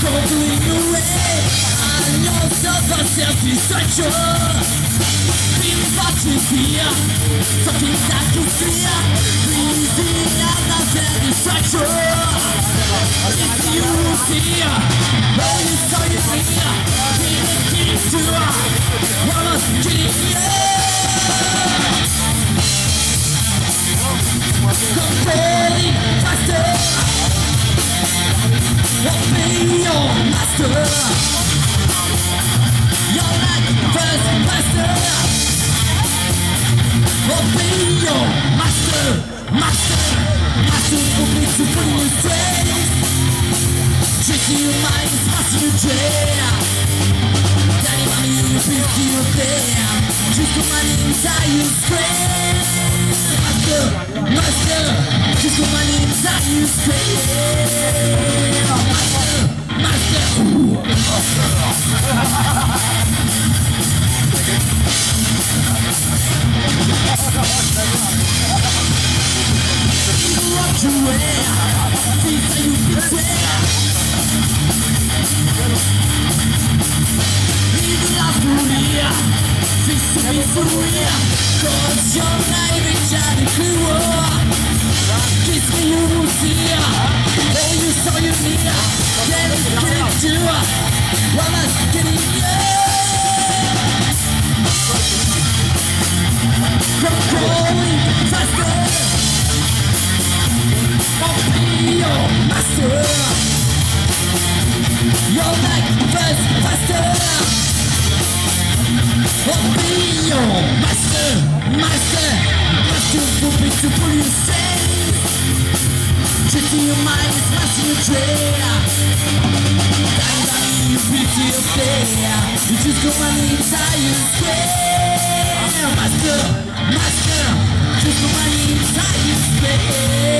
Probably you. I know someone self-destruction Been watching fear Fucking you fear Breathing out my self-destruction If you fear Only so you fear Feel it, get it to One of Compelling factor Obey your master you're like first master Obey your master Master Master you feel you there Jusqu'au manin, die you scream Master, master Jusqu'au manin, die you scream You're like first faster Obio Master Master Master pour me to pull you safe Tricking your mind is smashing your trail Dying by me, you beat your player You just go on inside your square Master Master Just go on inside your square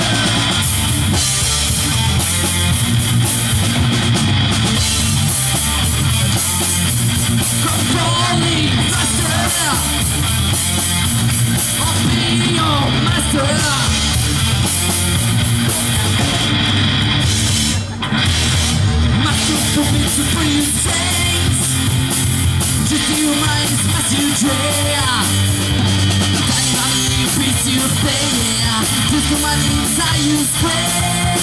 ones I used to